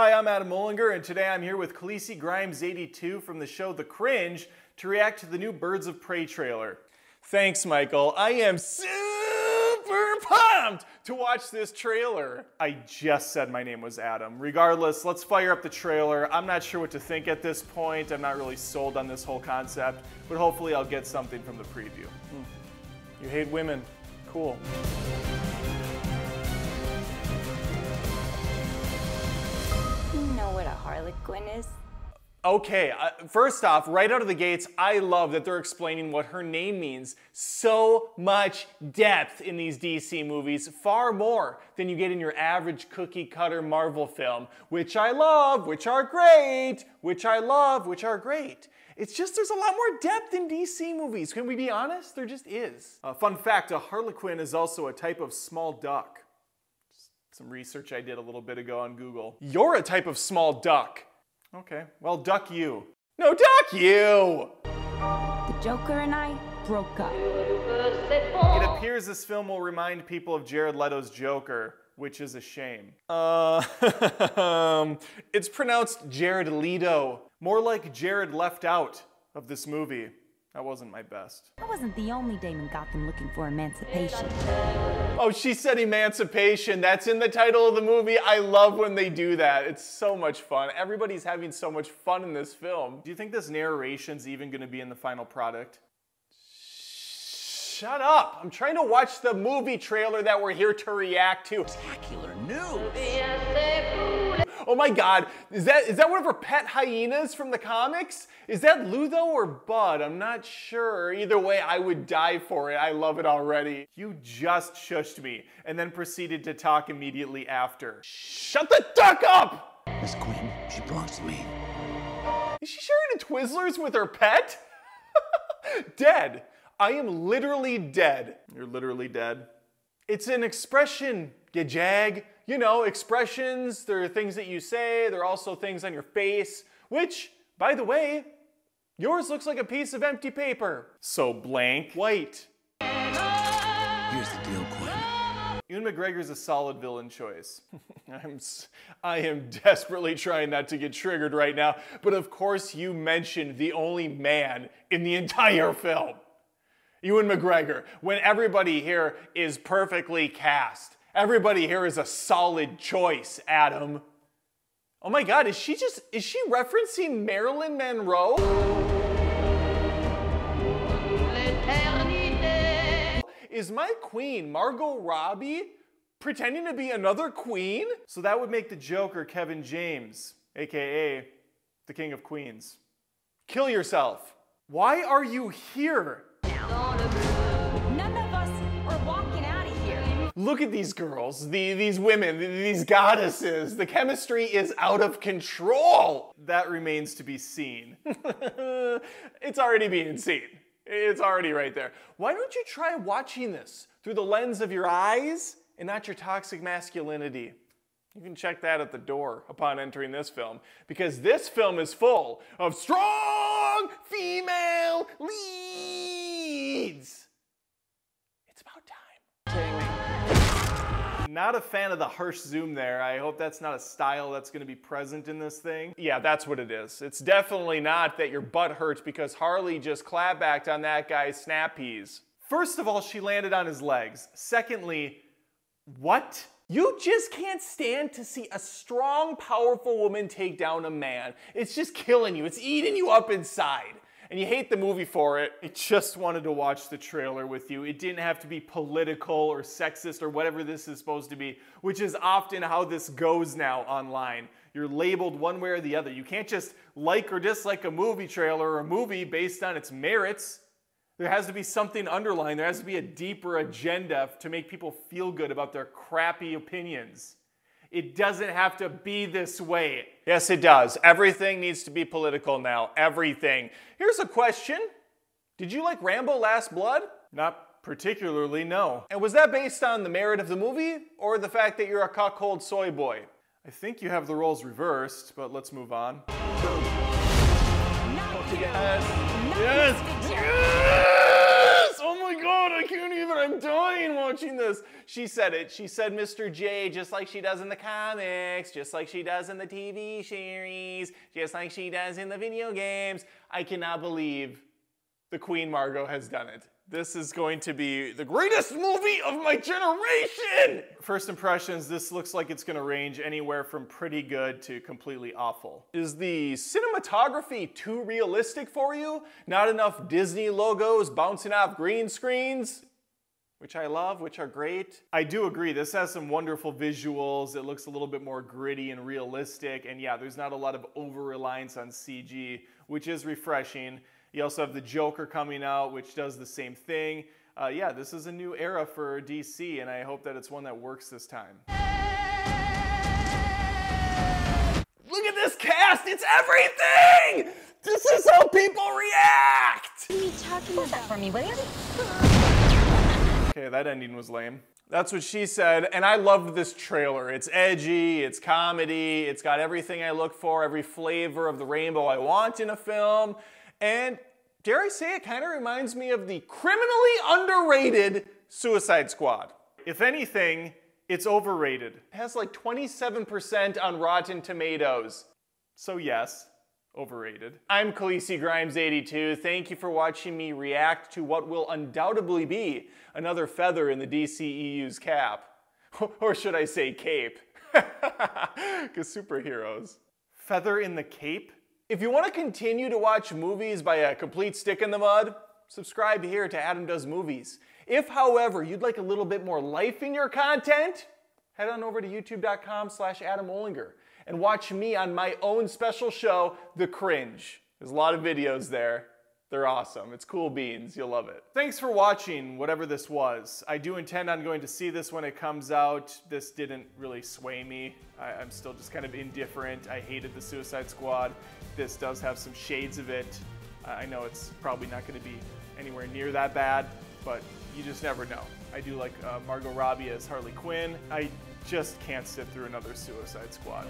Hi, I'm Adam Olinger, and today I'm here with Khaleesi Grimes82 from the show The Cringe to react to the new Birds of Prey trailer. Thanks, Michael. I am super pumped to watch this trailer. I just said my name was Adam. Regardless, let's fire up the trailer. I'm not sure what to think at this point. I'm not really sold on this whole concept, but hopefully I'll get something from the preview. Hmm. You hate women. Cool. Harlequin is? Okay, uh, first off, right out of the gates, I love that they're explaining what her name means. So much depth in these DC movies, far more than you get in your average cookie cutter Marvel film, which I love, which are great, which I love, which are great. It's just there's a lot more depth in DC movies. Can we be honest? There just is. Uh, fun fact a harlequin is also a type of small duck. Just some research I did a little bit ago on Google. You're a type of small duck. Okay, well, duck you. No, duck you! The Joker and I broke up. It appears this film will remind people of Jared Leto's Joker, which is a shame. Uh, it's pronounced Jared Leto, more like Jared left out of this movie. That wasn't my best. I wasn't the only Damon Gotham looking for emancipation. Oh, she said emancipation. That's in the title of the movie. I love when they do that. It's so much fun. Everybody's having so much fun in this film. Do you think this narration's even going to be in the final product? Shut up! I'm trying to watch the movie trailer that we're here to react to. Spectacular news. Oh my god, is that is that one of her pet hyenas from the comics? Is that Ludo or Bud? I'm not sure. Either way, I would die for it. I love it already. You just shushed me and then proceeded to talk immediately after. Shut the duck up! Miss Quinn, she belongs to me. Is she sharing a Twizzlers with her pet? dead. I am literally dead. You're literally dead. It's an expression, you jag. You know, expressions, there are things that you say, there are also things on your face, which, by the way, yours looks like a piece of empty paper. So blank white. Here's the deal, Quinn. Ewan McGregor's a solid villain choice. I'm, s- I am desperately trying not to get triggered right now, but of course you mentioned the only man in the entire film. Ewan McGregor, when everybody here is perfectly cast. Everybody here is a solid choice, Adam. Oh my god, is she just, is she referencing Marilyn Monroe? Is my queen, Margot Robbie, pretending to be another queen? So that would make the Joker Kevin James, aka the King of Queens. Kill yourself. Why are you here? Look at these girls, the, these women, these goddesses. The chemistry is out of control. That remains to be seen. it's already being seen. It's already right there. Why don't you try watching this through the lens of your eyes and not your toxic masculinity? You can check that at the door upon entering this film because this film is full of strong female leads. It's about time. Not a fan of the harsh zoom there. I hope that's not a style that's going to be present in this thing. Yeah, that's what it is. It's definitely not that your butt hurts because Harley just clapbacked on that guy's snappies. First of all, she landed on his legs. Secondly, what? You just can't stand to see a strong, powerful woman take down a man. It's just killing you. It's eating you up inside. And you hate the movie for it. I just wanted to watch the trailer with you. It didn't have to be political or sexist or whatever this is supposed to be, which is often how this goes now online. You're labeled one way or the other. You can't just like or dislike a movie trailer or a movie based on its merits. There has to be something underlying. There has to be a deeper agenda to make people feel good about their crappy opinions. It doesn't have to be this way. Yes, it does. Everything needs to be political now. Everything. Here's a question Did you like Rambo Last Blood? Not particularly, no. And was that based on the merit of the movie or the fact that you're a cuckold soy boy? I think you have the roles reversed, but let's move on. Not. Yes. Not Yes. Yes! Oh my god, I can't even. I I'm watching this. She said it. She said Mr. J just like she does in the comics, just like she does in the TV series, just like she does in the video games. I cannot believe the Queen Margot has done it. This is going to be the greatest movie of my generation! First impressions, this looks like it's gonna range anywhere from pretty good to completely awful. Is the cinematography too realistic for you? Not enough Disney logos bouncing off green screens? Which I love, which are great. I do agree, this has some wonderful visuals. It looks a little bit more gritty and realistic. And yeah, there's not a lot of over reliance on CG, which is refreshing. You also have the Joker coming out, which does the same thing. Uh, yeah, this is a new era for DC, and I hope that it's one that works this time. Look at this cast, it's everything! This is how people react! What are you talking about? for me, will you? Okay, that ending was lame. That's what she said, and I loved this trailer. It's edgy, it's comedy, it's got everything I look for, every flavor of the rainbow I want in a film, and dare I say, it kind of reminds me of the criminally underrated Suicide Squad. If anything, it's overrated. It has like 27% on Rotten Tomatoes. So yes, overrated. I'm Khaleesi Grimes82. Thank you for watching me react to what will undoubtedly be another feather in the DCEU's cap. or should I say cape? Because superheroes. Feather in the cape? If you want to continue to watch movies by a complete stick in the mud, subscribe here to Adam Does Movies. If, however, you'd like a little bit more life in your content, head on over to youtube.com slash Adam Olinger and watch me on my own special show, The Cringe. There's a lot of videos there. They're awesome. It's cool beans. You'll love it. Thanks for watching whatever this was. I do intend on going to see this when it comes out. This didn't really sway me. I, am still just kind of indifferent. I hated the Suicide Squad. This does have some shades of it. I know it's probably not going to be anywhere near that bad, but you just never know. I do like uh, Margot Robbie as Harley Quinn. I just can't sit through another Suicide Squad.